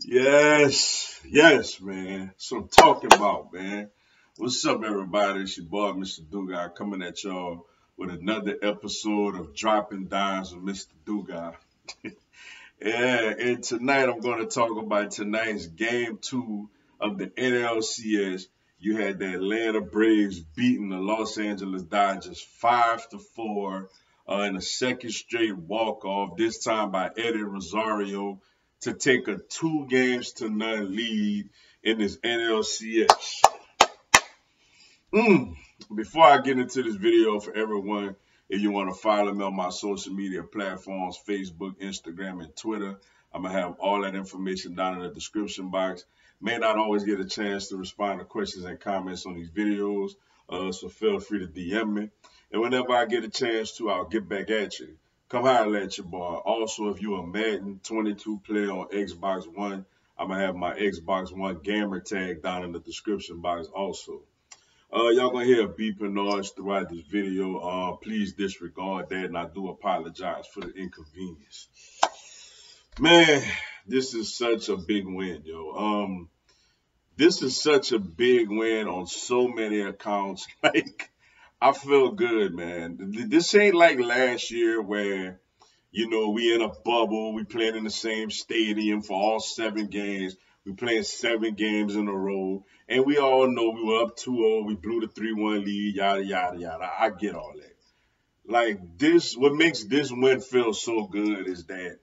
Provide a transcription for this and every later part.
yes, yes, man. So I'm talking about, man. What's up, everybody? It's your boy, Mr. Dugas, coming at y'all with another episode of Dropping Dimes with Mr. Dugas. yeah, and tonight I'm going to talk about tonight's game two of the NLCS. You had the Atlanta Braves beating the Los Angeles Dodgers five to four uh, in a second straight walk off. This time by Eddie Rosario to take a two games to none lead in this NLCS. Mm. Before I get into this video for everyone, if you want to follow me on my social media platforms, Facebook, Instagram, and Twitter, I'm going to have all that information down in the description box. May not always get a chance to respond to questions and comments on these videos, uh, so feel free to DM me. And whenever I get a chance to, I'll get back at you. Come holler at your boy. Also, if you're a Madden 22 player on Xbox One, I'm to have my Xbox One gamer tag down in the description box also. Uh, y'all gonna hear a beeping noise throughout this video. Uh, please disregard that, and I do apologize for the inconvenience. Man, this is such a big win, yo. Um, this is such a big win on so many accounts. Like, I feel good, man. This ain't like last year where, you know, we in a bubble, we playing in the same stadium for all seven games. We playing seven games in a row. And we all know we were up 2-0, we blew the 3-1 lead, yada, yada, yada. I get all that. Like this, what makes this win feel so good is that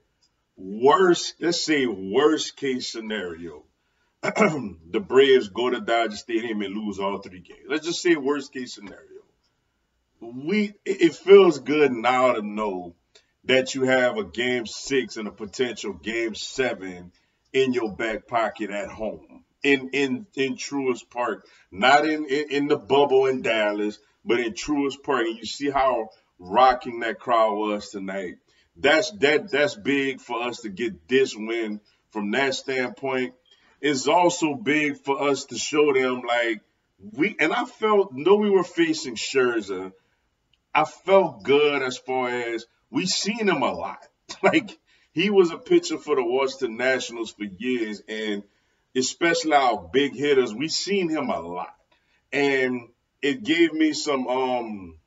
worst, let's say worst case scenario, the Braves go to Dodger Stadium and lose all three games. Let's just say worst case scenario we it feels good now to know that you have a game six and a potential game seven in your back pocket at home in in in Truist Park, not in, in in, the bubble in Dallas, but in Truist Park. And you see how rocking that crowd was tonight. That's that that's big for us to get this win from that standpoint. It's also big for us to show them like we and I felt though we were facing Scherzer I felt good as far as we seen him a lot. Like he was a pitcher for the Washington Nationals for years, and especially our big hitters, we seen him a lot, and it gave me some, um,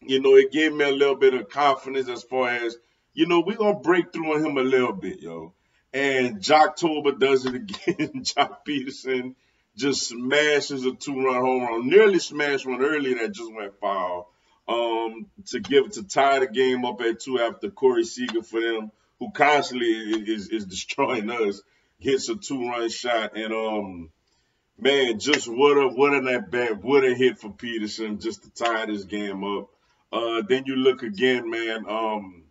you know, it gave me a little bit of confidence as far as, you know, we gonna break through on him a little bit, yo. And Joctober does it again. Joc Pederson just smashes a two-run home run, nearly smashed one earlier that just went foul um, to give to tie the game up at two after Corey Seager for them, who constantly is is destroying us, hits a two run shot and um man, just what a what a that bat, what a hit for Pederson just to tie this game up. Uh, then you look again, man. Um,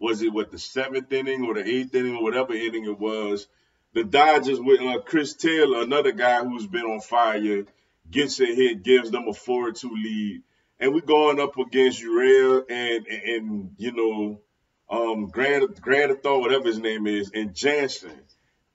was it what the seventh inning or the eighth inning or whatever inning it was? The Dodgers with uh, Chris Taylor, another guy who's been on fire, gets a hit, gives them a four-two lead and we're going up against Urías and, and, and you know, um, Grant, Grandethor, whatever his name is, and Jansen.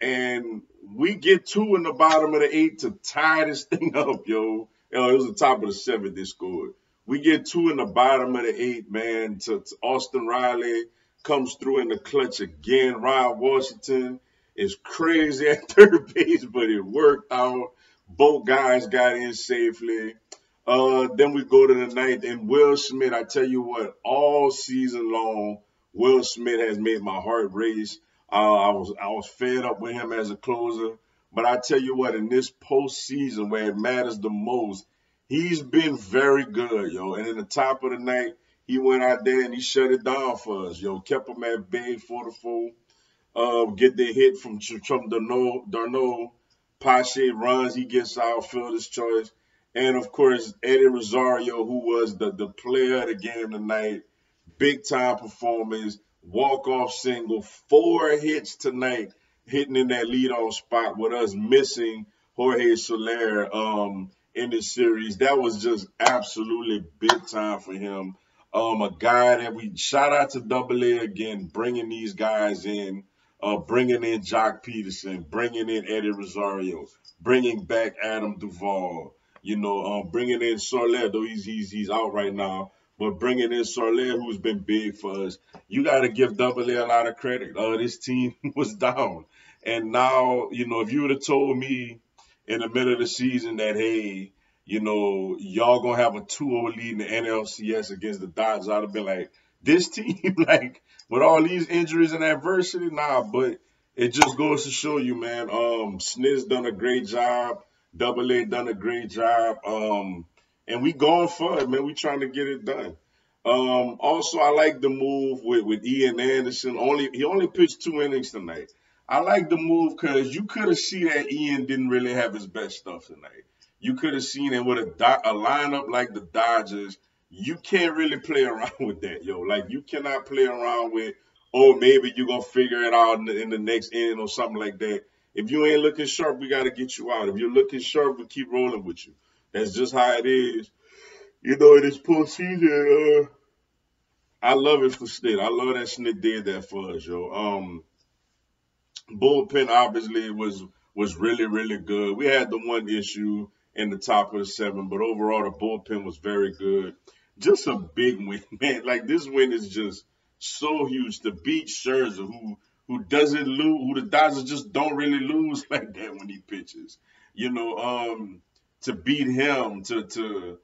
And we get two in the bottom of the eight to tie this thing up, yo. yo it was the top of the seventh they scored. We get two in the bottom of the eight, man, to, to Austin Riley comes through in the clutch again. Ron Washington is crazy at third base, but it worked out. Both guys got in safely. Uh, then we go to the ninth, and Will Smith. I tell you what, all season long, Will Smith has made my heart race. Uh, I was I was fed up with him as a closer, but I tell you what, in this postseason where it matters the most, he's been very good, yo. And in the top of the night, he went out there and he shut it down for us, yo. Kept him at bay for the full. Uh, get the hit from from d'Arnaud. d'Arnaud. Pache runs, he gets our fielder's choice. And of course, Eddie Rosario, who was the, the player of the game tonight, big time performance, walk off single, four hits tonight, hitting in that lead off spot with us missing Jorge Soler um, in the series. That was just absolutely big time for him. Um, a guy that we shout out to Double A again, bringing these guys in, uh, bringing in Joc Pederson, bringing in Eddie Rosario, bringing back Adam Duvall, you know, um, bringing in Soler, though he's, he's he's out right now. But bringing in Soler, who's been big for us, you got to give Double A a lot of credit. Uh, this team was down. And now, you know, if you would have told me in the middle of the season that, hey, you know, y'all gonna have a 2-0 lead in the NLCS against the Dodgers, I'd have been like, this team, like, with all these injuries and adversity, nah, but it just goes to show you, man. Um, done a great job. Double A done a great job. Um, and we going for it, man. We trying to get it done. Um, also, I like the move with, with Ian Anderson. Only he only pitched two innings tonight. I like the move because you could have seen that Ian didn't really have his best stuff tonight. You could have seen it with a, a lineup like the Dodgers. You can't really play around with that, yo. Like you cannot play around with, oh, maybe you're gonna figure it out in the, in the next inning or something like that. If you ain't looking sharp, we got to get you out. If you're looking sharp, we keep rolling with you. That's just how it is. You know, in this postseason, uh, I love it for Snit. I love that Snit did that for us, yo. Um, bullpen obviously was was really really good. We had the one issue in the top of the seven, but overall the bullpen was very good. Just a big win, man. Like this win is just so huge to beat Scherzer, who who doesn't lose, who the Dodgers just don't really lose like that when he pitches. You know, um, to beat him, to to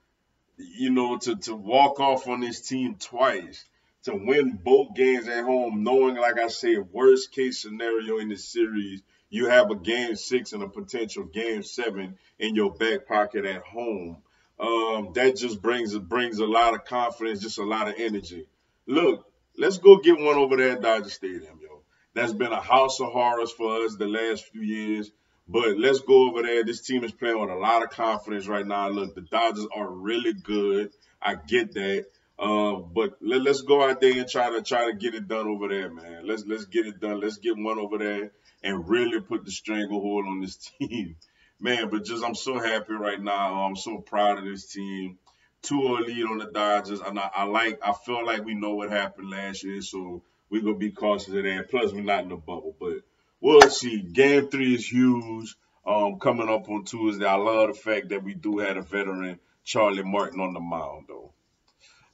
you know, to to walk off on this team twice, to win both games at home, knowing, like I said, worst case scenario in the series, you have a game six and a potential game seven in your back pocket at home. Um, that just brings brings a lot of confidence, just a lot of energy. Look, let's go get one over there at Dodger Stadium, that's been a house of horrors for us the last few years. But let's go over there. This team is playing with a lot of confidence right now. Look, the Dodgers are really good. I get that. Uh, but let, us go out there and try to try to get it done over there, man. Let's let's get it done. Let's get one over there and really put the stranglehold on this team, man. But just I'm so happy right now. I'm so proud of this team. 2-0 lead on the Dodgers, and I, I like. I feel like we know what happened last year, so we're gonna be cautious of that. Plus, we're not in the bubble, but we'll see. Game three is huge. Um, coming up on Tuesday. I love the fact that we do have a veteran, Charlie Morton on the mound, though.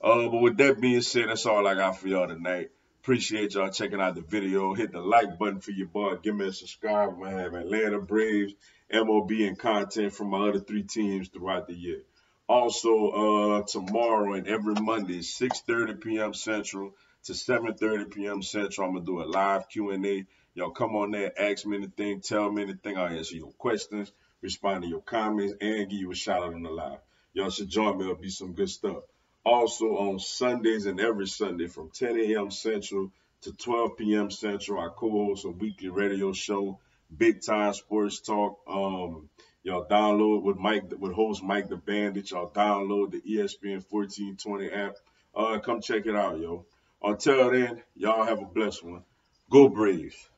Uh, but with that being said, that's all I got for y'all tonight. Appreciate y'all checking out the video. Hit the like button for your boy. Give me a subscribe. I have Atlanta Braves, MLB, and content from my other three teams throughout the year. Also, uh, tomorrow and every Monday, 6.30 p.m. Central, to 7.30 p.m. Central. I'm going to do a live Q&A. Y'all come on there, ask me anything, tell me anything. I'll answer your questions, respond to your comments, and give you a shout out on the live. Y'all should join me. It'll be some good stuff. Also on Sundays and every Sunday from 10 a.m. Central to 12 p.m. Central, I co-host a weekly radio show, Big Time Sports Talk. Um, y'all download with Mike, with host Mike the Bandit. Y'all download the ESPN 1420 app. Uh, come check it out, yo. Until then, y'all have a blessed one. Go Braves.